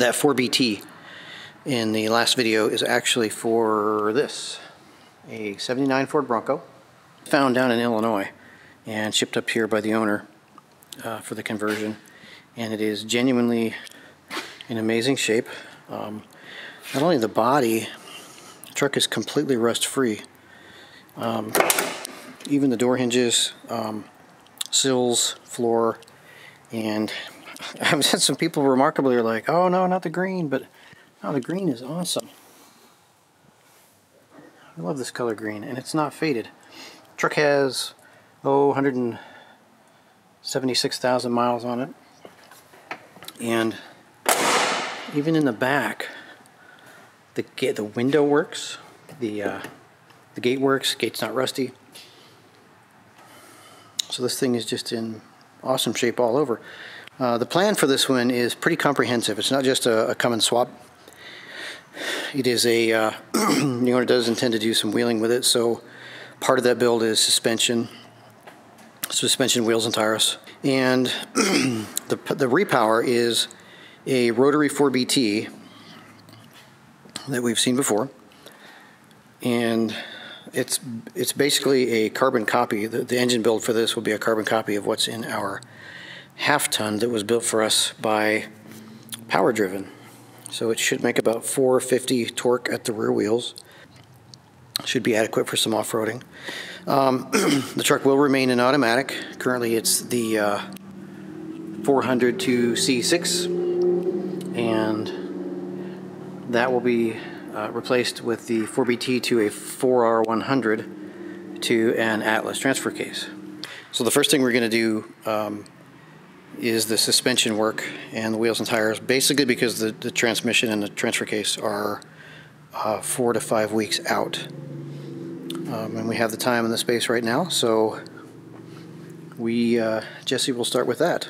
That 4BT in the last video is actually for this, a 79 Ford Bronco, found down in Illinois and shipped up here by the owner uh, for the conversion. And it is genuinely in amazing shape. Um, not only the body, the truck is completely rust free. Um, even the door hinges, um, sills, floor, and I've had some people remarkably are like, oh no, not the green, but no, the green is awesome. I love this color green, and it's not faded. Truck has, oh, 176,000 miles on it. And even in the back, the the window works, the uh, the gate works, gate's not rusty. So this thing is just in awesome shape all over. Uh, the plan for this one is pretty comprehensive. It's not just a, a Cummins swap. It is a, uh, the owner does intend to do some wheeling with it, so part of that build is suspension, suspension, wheels, and tires. And the, the repower is a rotary 4BT that we've seen before. And it's it's basically a carbon copy. The, the, engine build for this will be a carbon copy of what's in our half ton that was built for us by Power Driven. So it should make about 450 torque at the rear wheels. Should be adequate for some off-roading. Um, the truck will remain in automatic. Currently it's the uh, 400 to C6 and that will be uh, replaced with the 4BT to a 4R100 to an Atlas transfer case. So the first thing we're going to do um, is the suspension work and the wheels and tires, basically because the, the transmission and the transfer case are uh, four to five weeks out. Um, and we have the time and the space right now, so we, uh, Jesse will start with that.